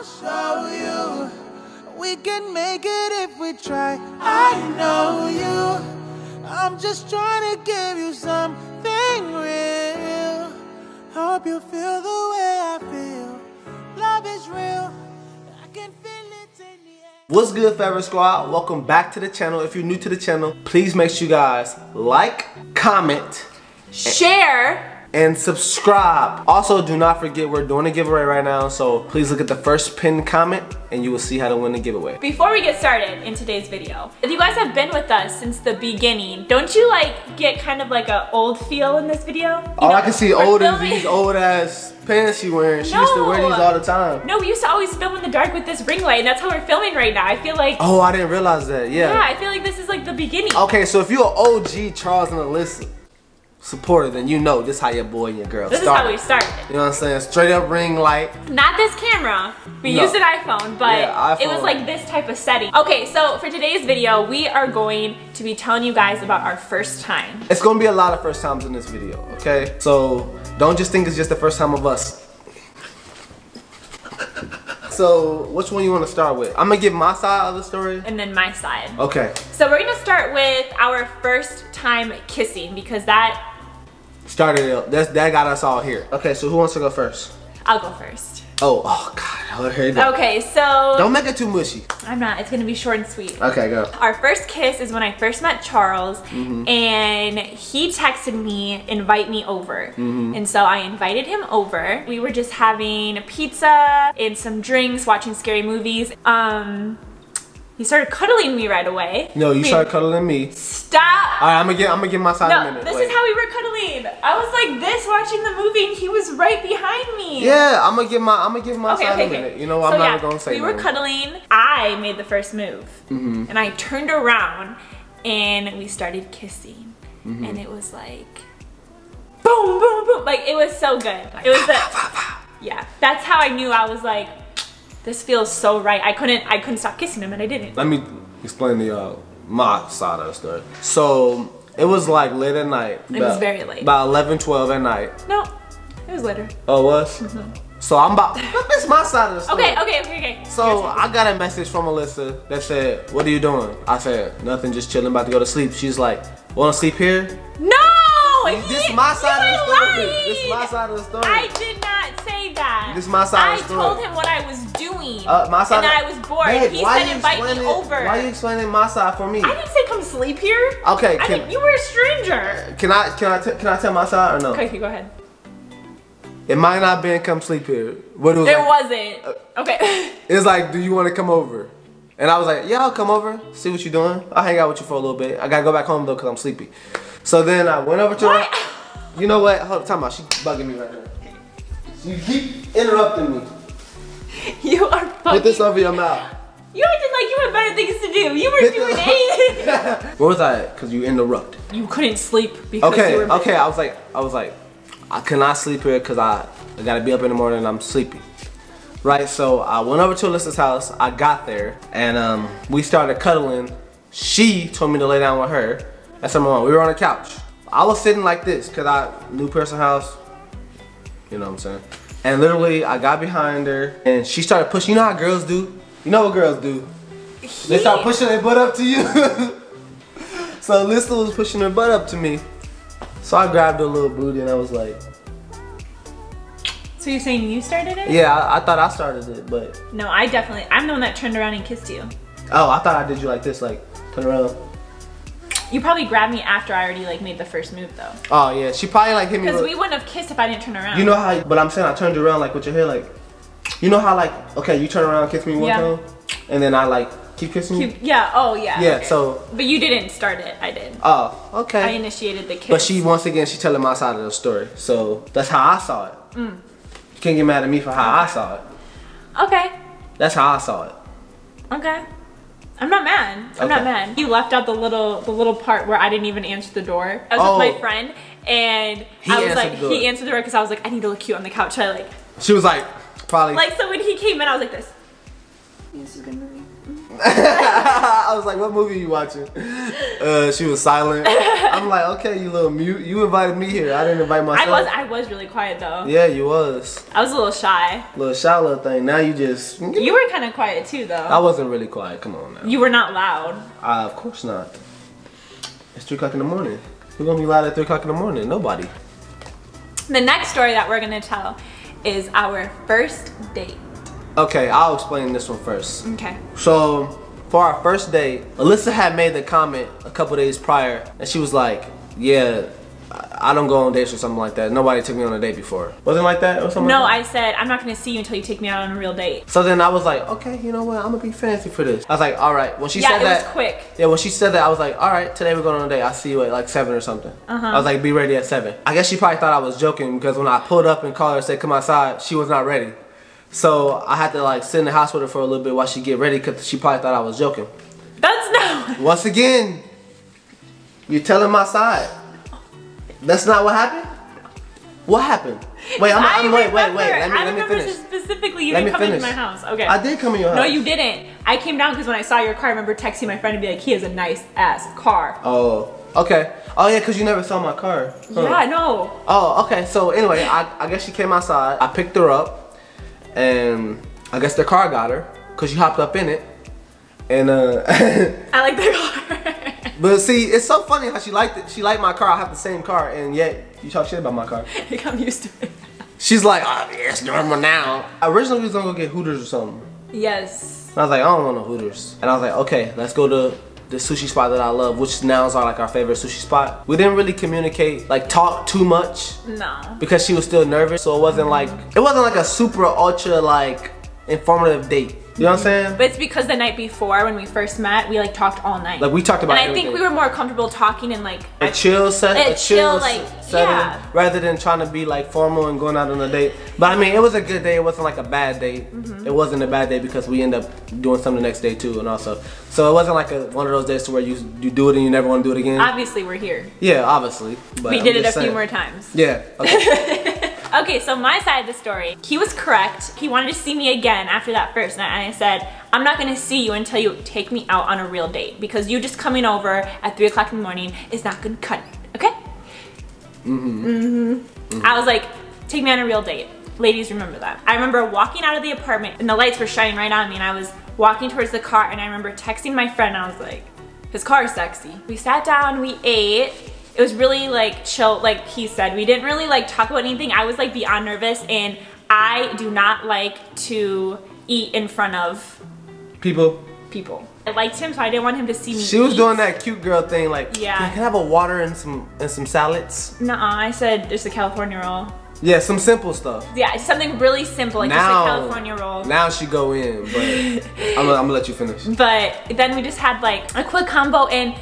I'll show you. We can make it if we try. I know you. I'm just trying to give you something real. Hope you feel the way I feel. Love is real. I can feel it in the air. What's good, Favorite Squad? Welcome back to the channel. If you're new to the channel, please make sure you guys like, comment, share, and subscribe. Also, do not forget we're doing a giveaway right now, so please look at the first pinned comment and you will see how to win the giveaway. Before we get started in today's video, if you guys have been with us since the beginning, don't you like get kind of like an old feel in this video? You All know, I can see old is these old ass pants she wearing. She used to wear these all the time. No, we used to always film in the dark with this ring light, and that's how we're filming right now. I feel like, Oh, I didn't realize that. yeah, Yeah. I feel like this is like the beginning. Okay, so if you're an OG Charles and Alyssa supporter, then you know this how your boy and your girl This started. is how we started. You know what I'm saying? Straight up ring light. Not this camera. We No. used an iPhone, but Yeah, it was like this type of setting. Okay, so for today's video, we are going to be telling you guys about our first time. It's gonna be a lot of first times in this video, okay? So don't just think it's just the first time of us. So which one you wanna start with? I'm gonna give my side of the story. And then my side. Okay, So we're gonna start with our first time kissing because that, started it. That's, that got us all here. Okay, so who wants to go first? I'll go first. Oh, oh God, here you go. Okay, so Don't make it too mushy. I'm not, it's gonna be short and sweet. Okay, go. Our first kiss is when I first met Charles, Mm-hmm. and he texted me, invite me over. Mm-hmm. And so I invited him over. We were just having pizza and some drinks, watching scary movies. Um, he started cuddling me right away. No, you Wait, started cuddling me. Stop! All right, I'm gonna get. I'm gonna give my side in a no, minute. this is how we were cuddling. I was like this watching the movie, and he was right behind me. Yeah, I'm gonna give my. I'm gonna give my Okay, side okay, a okay. minute. You know, I'm So, not yeah, gonna say. We were cuddling. I made the first move, Mm-hmm. and I turned around, and we started kissing, Mm-hmm. and it was like, boom, boom, boom. Like it was so good. It was the, yeah. That's how I knew. I was like, this feels so right. I couldn't. I couldn't stop kissing him, and I didn't. Let me explain the y'all my side of the story. So it was like late at night. It was very late. About 11, 12 at night. No, it was later. Oh, it was? Mm-hmm. So I'm about. This is my side of the story. Okay, okay, okay, okay. So I got a message from Alyssa that said, "What are you doing?" I said, "Nothing, just chilling, about to go to sleep." She's like, "Want to sleep here?" no. This he- my side of the story. This my side of the story. I did not say that. This is my side I of the story. told him what I was doing. Uh, my side. And that I was bored. Babe, he said invite me over. Why are you explaining my side for me? I didn't say come sleep here. Okay, I mean, you were a stranger. Can I can I can I tell my side or no? Okay, go ahead. It might not been come sleep here. What it was There like, wasn't. Okay. It's like, do you want to come over? And I was like, yeah, I'll come over. See what you're doing. I'll hang out with you for a little bit. I gotta go back home though, cause I'm sleepy. So then I went over to What? her. You know what? Hold on, time out. She bugging me right now. You keep interrupting me. you are fucking. Put this over your mouth. You acted like you had better things to do. You were Put doing this- anything. Where was I at? Cause you interrupt. you couldn't sleep because Okay, you were. okay. I was like, I was like, I cannot sleep here because I, I gotta be up in the morning and I'm sleepy. Right, so I went over to Alyssa's house. I got there and um, we started cuddling. She told me to lay down with her. That's her mom. We were on the couch. I was sitting like this because I new person house. You know what I'm saying? And literally, I got behind her and she started pushing. You know how girls do? You know what girls do? They start pushing their butt up to you. so Alyssa was pushing her butt up to me. So I grabbed her little booty and I was like, So you're saying you started it? yeah, I, I thought I started it, but No, I definitely. I'm the one that turned around and kissed you. oh, I thought I did you like this, like turn around. You probably grabbed me after I already like made the first move though. Oh yeah, she probably like hit me. Because we wouldn't have kissed if I didn't turn around. you know how? But I'm saying I turned around like with your hair, like you know how like okay, you turn around, kiss me one Yeah. time, and then I like keep kissing you. You- yeah. Oh yeah. Yeah, okay. so- But you didn't start it. I did. Oh, okay. I initiated the kiss. But she once again she telling my side of the story, so that's how I saw it. Mm. You can't get mad at me for how I saw it. Okay. That's how I saw it. Okay. I'm not mad. I'm not mad. You left out the little the little part where I didn't even answer the door. I was Oh. with my friend and He I was like the door. he answered the door because I was like I need to look cute on the couch. I like She was like, probably. like so when he came in I was like this. This is a good movie. Mm. I was like, what movie are you watching? Uh, she was silent. I'm like, okay, you little mute. You invited me here. I didn't invite myself. I was I was really quiet though. Yeah, you was. I was a little shy. Little shy little thing. Now you just. You were kind of quiet too though. I wasn't really quiet. Come on now. You were not loud. Uh, of course not. It's 3 o'clock in the morning. Who's gonna be loud at 3 o'clock in the morning? Nobody. The next story that we're gonna tell is our first date. Okay, I'll explain this one first. Okay. So, for our first date, Alyssa had made the comment a couple days prior, and she was like, "Yeah, I don't go on dates or something like that. Nobody took me on a date before. Wasn't like that or something? No, like I said I'm not gonna see you until you take me out on a real date. So then I was like, okay, you know what? I'm gonna be fancy for this. I was like, all right. When she Yeah, said it that, was quick. Yeah, when she said that, I was like, all right, today we're going on a date. I'll see you at like seven or something. Uh-huh. I was like, be ready at seven. I guess she probably thought I was joking because when I pulled up and called her and said come outside, she was not ready. So I had to like sit in the house with her for a little bit while she get ready because she probably thought I was joking. That's not. Once again, you're telling my side. That's not what happened. What happened? Wait, I'm, I I'm wait, wait, wait. Let me I let me finish. specifically you Let didn't me come into my house. Okay. I did come in your house. No, you didn't. I came down because when I saw your car, I remember texting my friend and be like, he has a nice ass car. Oh, okay. Oh yeah, cause you never saw my car. Huh. Yeah, no. Oh, okay. So anyway, I, I guess she came outside. I picked her up, and I guess the car got her, cause you hopped up in it. And uh, I like the car. but see, it's so funny how she liked it. She liked my car. I have the same car, and yet you talk shit about my car. I'm used to it. She's like, oh, yeah, it's normal now. Originally, we was gonna go get Hooters or something. Yes. And I was like, I don't want no Hooters. And I was like, okay, let's go to the sushi spot that I love, which now is our, like our favorite sushi spot. We didn't really communicate, like talk too much No. because she was still nervous. So it wasn't like it wasn't like a super ultra like informative date. You know what I'm saying? But it's because the night before when we first met, we like talked all night. Like we talked about. and I think we were more comfortable talking in like a chill set, A a, chill, chill, like, setting, yeah. rather than trying to be like formal and going out on a date. But I mean, it was a good day. It wasn't like a bad day. Mm-hmm. It wasn't a bad day because we end up doing something the next day too, and also, so it wasn't like a, one of those days to where you you do it and you never want to do it again. obviously we're here. yeah, obviously. But we I'm did it a just few more times. Yeah. Okay. Okay, so my side of the story, he was correct. He wanted to see me again after that first night, and I said, I'm not gonna see you until you take me out on a real date because you just coming over at three o'clock in the morning is not gonna cut it. Okay? Mm-hmm. I was like, take me on a real date. Ladies, remember that. I remember walking out of the apartment and the lights were shining right on me, and I was walking towards the car, and I remember texting my friend. And I was like, his car is sexy. We sat down, we ate. It was really like chill, like he said. We didn't really like talk about anything. I was like beyond nervous, and I do not like to eat in front of People. people. I liked him, so I didn't want him to see me. She was eat. doing that cute girl thing, like, Yeah. "Can I have a water and some and some salads? Nuh-uh, I said there's a California roll. Yeah, some simple stuff. Yeah, something really simple, like now, just a California roll. now she go in, but I'm gonna, I'm gonna let you finish. But then we just had like a quick combo and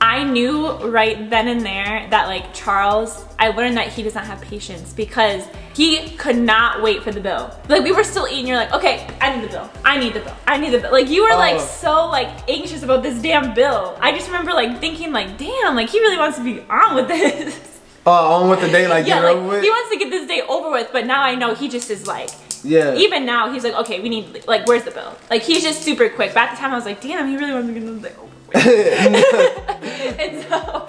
I knew right then and there that like Charles, I learned that he does not have patience because he could not wait for the bill. Like we were still eating, you're like, okay, I need the bill. I need the bill. I need the bill. Like you were like Oh. so like anxious about this damn bill. I just remember like thinking like, damn, like he really wants to be on with this. Oh, on with the day, like yeah, it over with. he wants to get this day over with, but now I know he just is like, yeah. even now he's like, okay, we need like, where's the bill? Like he's just super quick. But at the time I was like, damn, he really wants to get this day over so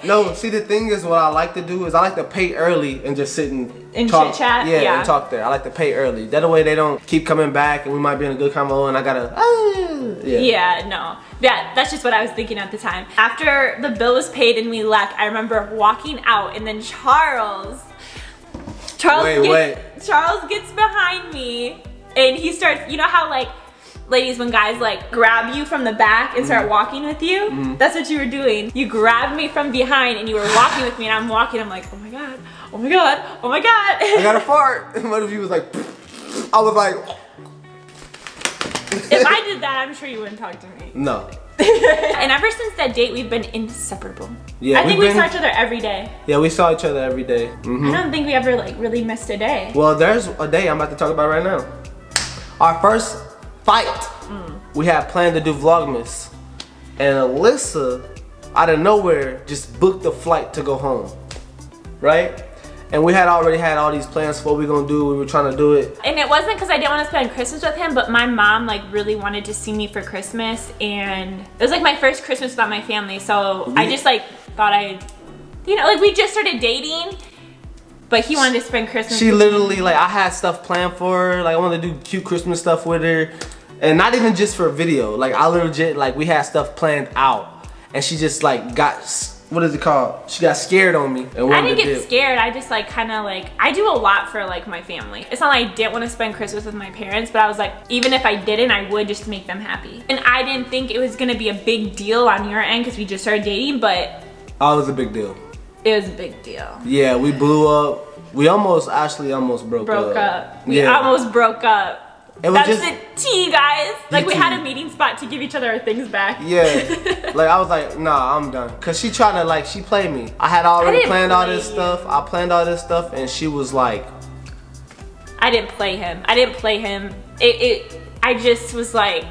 no, see the thing is, what I like to do is I like to pay early and just sit and, And talk. chit-chat? Yeah, Yeah. and talk there. I like to pay early. That way they don't keep coming back, and we might be in a good convo, and I gotta. Ah, yeah. yeah, no, yeah, that's just what I was thinking at the time. After the bill was paid and we left, I remember walking out, and then Charles, Charles, Wait, gets, wait. Charles gets behind me, and he starts. You know how like. Ladies, when guys like grab you from the back and start walking with you, that's what you were doing. You grabbed me from behind and you were walking with me, and I'm walking. I'm like, oh my god, oh my god, oh my god. I got a fart. And one of you was like? I was like, if I did that, I'm sure you wouldn't talk to me. no. and ever since that date, we've been inseparable. Yeah, I think we saw each other every day. Yeah, we saw each other every day. Mhm. I don't think we ever like really missed a day. Well, there's a day I'm about to talk about right now. Our first fight, we had planned to do Vlogmas, and Alyssa, out of nowhere, just booked a flight to go home, right? and we had already had all these plans for what we gonna do. We were trying to do it. And it wasn't because I didn't want to spend Christmas with him, but my mom like really wanted to see me for Christmas, and it was like my first Christmas without my family. So I just like thought I, you know, like we just started dating, but he wanted to spend Christmas. She with me. literally like I had stuff planned for her. Like I wanted to do cute Christmas stuff with her, and not even just for a video. Like I legit like we had stuff planned out, and she just like got what is it called? She got scared on me and I didn't get dip. scared. I just like kind of like I do a lot for like my family. It's not like I didn't want to spend Christmas with my parents, but I was like even if I didn't, I would just make them happy. And I didn't think it was gonna be a big deal on your end because we just started dating, but Oh, it was a big deal. it was a big deal. Yeah, we blew up. We almost actually almost broke, Broke up. We Yeah. almost broke up. It was That's just- the tea, guys. Like we had a meeting spot to give each other our things back. Yeah, like I was like, nah, I'm done. Cause she tried to like, she played me. I had already didn't planned all this you. stuff. I planned all this stuff, and she was like, I didn't play him. I didn't play him. It, it I just was like,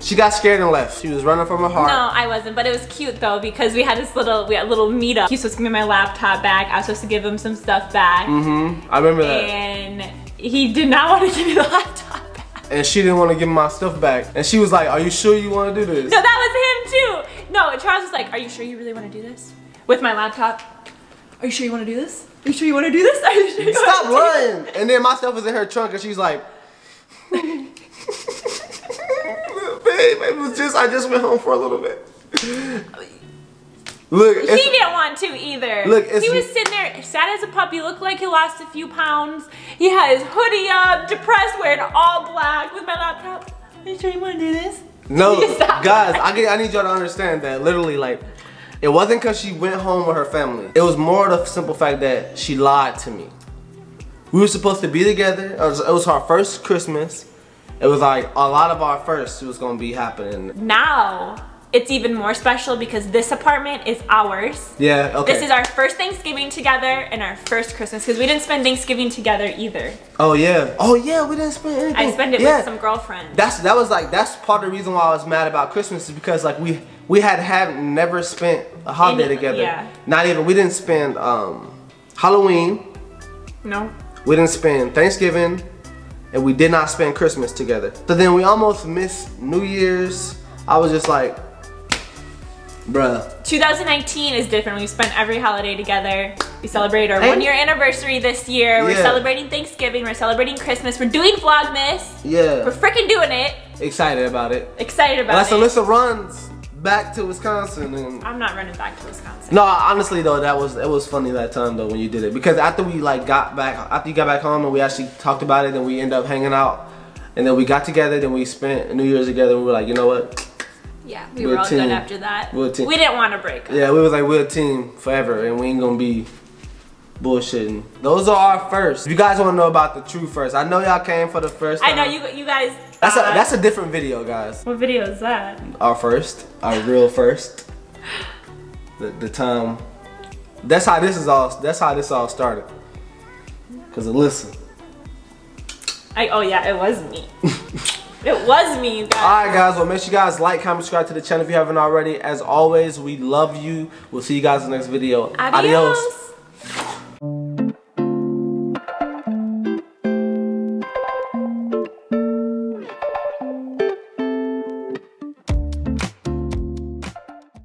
she got scared and left. She was running from her heart. no, I wasn't. But it was cute though because we had this little, we had a little meetup. He was supposed to give me my laptop back. I was supposed to give him some stuff back, Mm-hmm. I remember that. and he did not want to give me the laptop. And she didn't want to give my stuff back. And she was like, are you sure you want to do this? No, that was him too. No, Charles was like, "Are you sure you really want to do this with my laptop? Are you sure you want to do this? Are you sure you want to do this? Are you sure you Stop wanna do this?" lying. And then my stuff was in her trunk, and she's like, babe, it was just, I just went home for a little bit. Look, He didn't want to either. Look, it's- he was sitting there sad as a puppy, looked like he lost a few pounds. He had his hoodie up, depressed, wearing all black with my laptop. Are you sure you want to do this? no, guys. I, get, I need y'all to understand that literally, like, it wasn't because she went home with her family. It was more the simple fact that she lied to me. We were supposed to be together. It was, it was our first Christmas. It was like a lot of our firsts was gonna be happening. Now it's even more special because this apartment is ours. Yeah, okay. This is our first Thanksgiving together and our first Christmas because we didn't spend Thanksgiving together either. Oh yeah. Oh yeah, we didn't spend anything. I spent it yeah. with some girlfriends. That's that was like that's part of the reason why I was mad about Christmas is because like we we had have never spent a holiday Any- together. yeah. Not even we didn't spend um Halloween, no. we didn't spend Thanksgiving, and we did not spend Christmas together. So then we almost missed New Year's. I was just like, bruh. 2019 is different. We spent every holiday together. We celebrated our And- one year anniversary this year. We're celebrating Thanksgiving. We're celebrating Christmas. We're doing Vlogmas. Yeah. We're freaking doing it. Excited about it. Excited about Unless it. Alyssa runs back to Wisconsin and I'm not running back to Wisconsin. No, honestly though, that was it was funny that time though when you did it because after we like got back after you got back home and we actually talked about it and we ended up hanging out and then we got together then we spent New Year's together and we were like you know what Yeah, we We're were all team. good after that. We're a team. We didn't want to break up. yeah we was like we're a team forever and we ain't gonna be bullshitting. Those are our first. If you guys want to know about the true first, I know y'all came for the first. I know you you guys. That's a uh, that's a different video, guys. What video is that? Our first, our real first. The, the time. That's how this is all. That's how this all started. Cause Alyssa. I oh yeah, it was me. it was me, you guys. Alright guys, well make sure you guys like, comment, subscribe to the channel if you haven't already. As always, we love you. We'll see you guys in the next video. Adios.